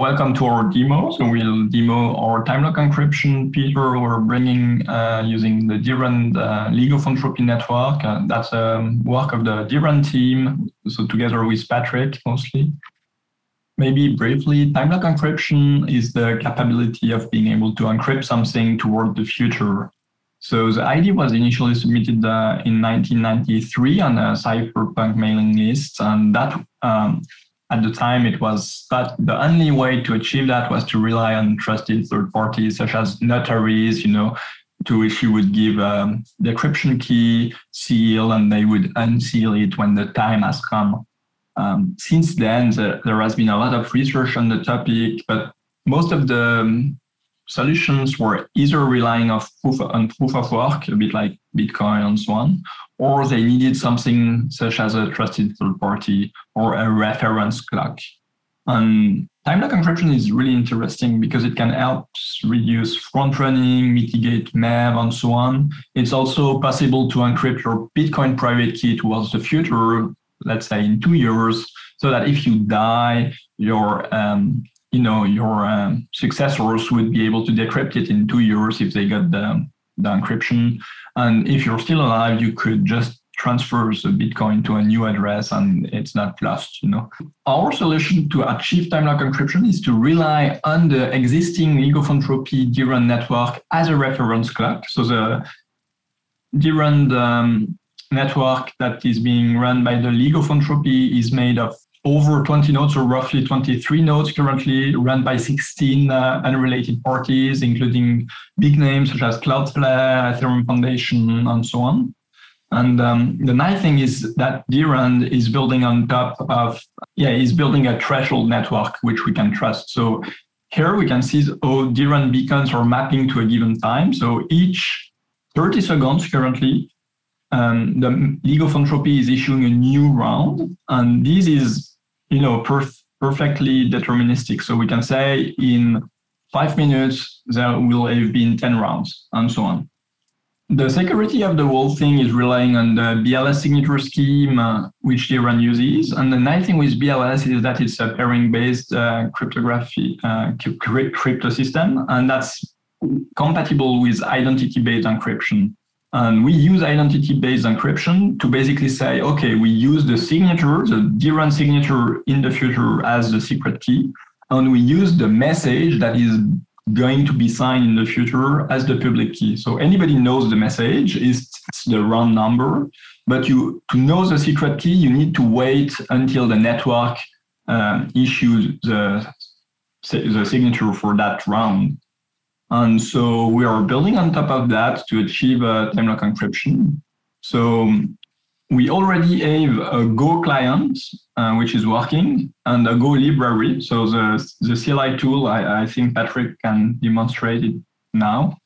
welcome to our demo. So we'll demo our time lock encryption. Peter, we're bringing uh, using the DRAND uh, League of Entropy network. Uh, that's a um, work of the DRAND team. So together with Patrick mostly. Maybe briefly, time lock encryption is the capability of being able to encrypt something toward the future. So the idea was initially submitted uh, in 1993 on a cypherpunk mailing list, and that um, at the time it was that the only way to achieve that was to rely on trusted third parties such as notaries, you know, to which you would give um, the encryption key, seal, and they would unseal it when the time has come. Um, since then, the, there has been a lot of research on the topic, but most of the um, solutions were either relying of proof on proof of work, a bit like Bitcoin and so on, or they needed something such as a trusted third party or a reference clock. And time lock encryption is really interesting because it can help reduce front running, mitigate MEV, and so on. It's also possible to encrypt your Bitcoin private key towards the future, let's say in two years, so that if you die, your um, you know your um, successors would be able to decrypt it in two years if they got the, the encryption. And if you're still alive you could just transfer the bitcoin to a new address and it's not lost you know. Our solution to achieve time lock encryption is to rely on the existing league of entropy DRAND network as a reference clock. So the DRAND um, network that is being run by the league of entropy is made of over 20 nodes or roughly 23 nodes currently run by 16 uh, unrelated parties, including big names such as Cloudflare, Ethereum Foundation, and so on. And um, the nice thing is that DRAND is building on top of, yeah, is building a threshold network, which we can trust. So here we can see how DRAND beacons are mapping to a given time. So each 30 seconds currently, um, the League of Entropy is issuing a new round, and this is you know, perf- perfectly deterministic. So we can say in five minutes, there will have been 10 rounds and so on. The security of the whole thing is relying on the BLS signature scheme, uh, which DRAND uses. And the nice thing with BLS is that it's a pairing-based uh, cryptography uh, crypto system, and that's compatible with identity-based encryption. And we use identity-based encryption to basically say, okay, we use the signature, the DRAND signature in the future as the secret key, and we use the message that is going to be signed in the future as the public key. So anybody knows the message is the round number, but you to know the secret key, you need to wait until the network um, issues the the signature for that round. And so we are building on top of that to achieve a time lock encryption. So we already have a Go client, uh, which is working, and a Go library. So the, the CLI tool, I, I think Patrick can demonstrate it now.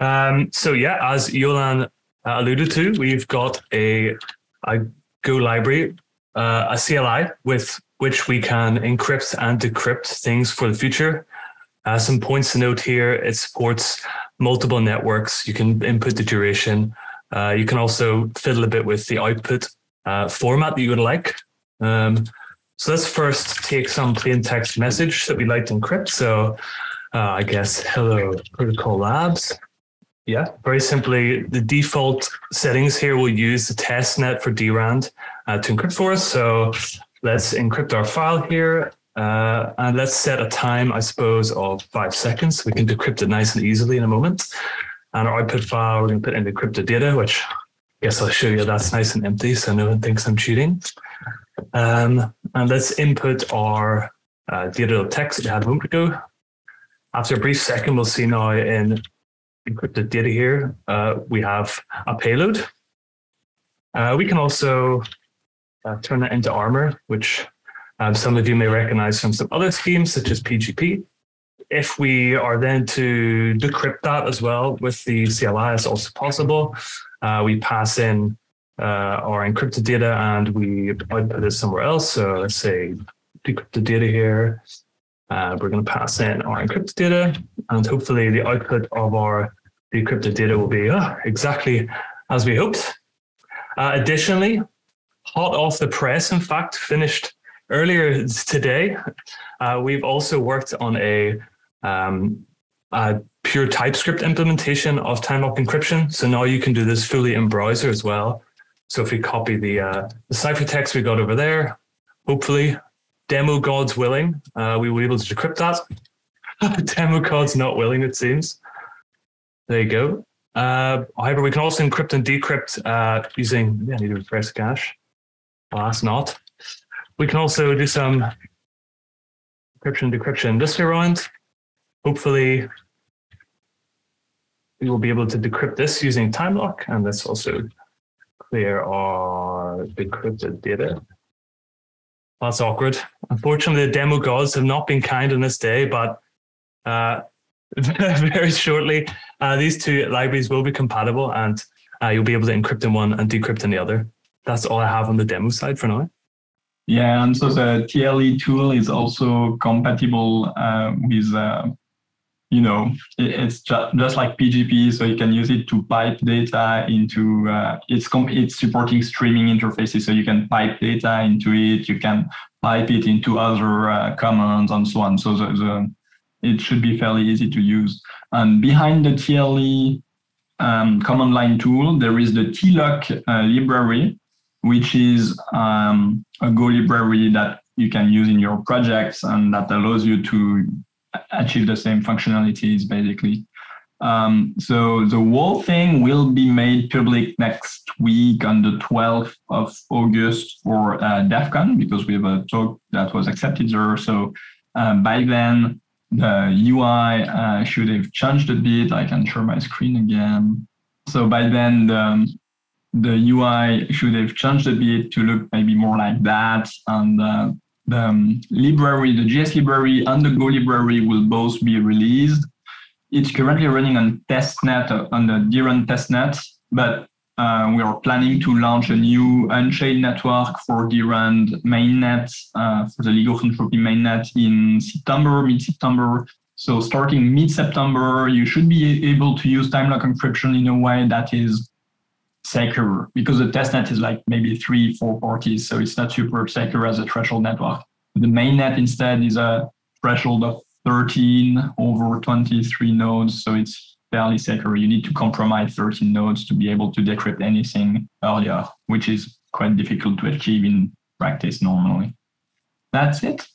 Um, so yeah, as Yolan uh, alluded to, we've got a, a Go library, uh, a CLI with which we can encrypt and decrypt things for the future. Uh, some points to note here it supports multiple networks. You can input the duration. Uh, you can also fiddle a bit with the output uh, format that you would like. Um, so let's first take some plain text message that we'd like to encrypt. So uh, I guess hello protocol labs. Yeah, very simply, the default settings here will use the test net for DRAND uh, to encrypt for us. So let's encrypt our file here uh, and let's set a time, I suppose, of five seconds. We can decrypt it nice and easily in a moment. And our output file, we're going to put in the encrypted data, which I guess I'll show you that's nice and empty so no one thinks I'm cheating. Um, and let's input our uh, data text that we had a moment ago. After a brief second, we'll see now in encrypted data here, uh, we have a payload. Uh, we can also uh, turn that into armor, which um, some of you may recognize from some other schemes, such as PGP. If we are then to decrypt that as well with the CLI, it's also possible. Uh, we pass in uh, our encrypted data and we output it somewhere else. So let's say decrypted data here. Uh, we're going to pass in our encrypted data, and hopefully the output of our decrypted data will be uh, exactly as we hoped. Uh, additionally, hot off the press, in fact, finished earlier today, uh, we've also worked on a, um, a pure TypeScript implementation of time lock encryption. So now you can do this fully in browser as well. So if we copy the, uh, the ciphertext we got over there, hopefully, demo gods willing, uh, we will be able to decrypt that. demo gods not willing, it seems. There you go. Uh, however, we can also encrypt and decrypt uh, using, yeah, I need to refresh cache. Last not. We can also do some encryption decryption this way around. Hopefully, we will be able to decrypt this using time lock, and let's also clear our decrypted data. That's awkward. Unfortunately, the demo gods have not been kind on this day, but uh, very shortly, uh, these two libraries will be compatible and uh, you'll be able to encrypt in one and decrypt in the other. That's all I have on the demo side for now. Yeah, and so the TLE tool is also compatible uh, with, uh, you know, it's just, just like PGP, so you can use it to pipe data into, uh, it's, it's supporting streaming interfaces, so you can pipe data into it, you can pipe it into other uh, commands and so on. So the, the it should be fairly easy to use. And behind the TLE um, command line tool, there is the TLOCK uh, library, which is um, a Go library that you can use in your projects and that allows you to achieve the same functionalities basically. Um, so the whole thing will be made public next week on the 12th of August for uh, DEF CON because we have a talk that was accepted there. So uh, by then, the UI uh, should have changed a bit. I can share my screen again. So by then, the, the UI should have changed a bit to look maybe more like that. And uh, the um, library, the JS library and the Go library will both be released. It's currently running on testnet, uh, on the DRAND testnet, but uh, we are planning to launch a new Unchained network for DRAND mainnet, uh, for the League of Entropy mainnet in September, mid-September. So starting mid-September, you should be able to use time lock encryption in a way that is secure because the testnet is like maybe three, four parties. So it's not super secure as a threshold network. The mainnet instead is a threshold of 13 over 23 nodes. So it's fairly secure. You need to compromise 13 nodes to be able to decrypt anything earlier, which is quite difficult to achieve in practice normally. That's it.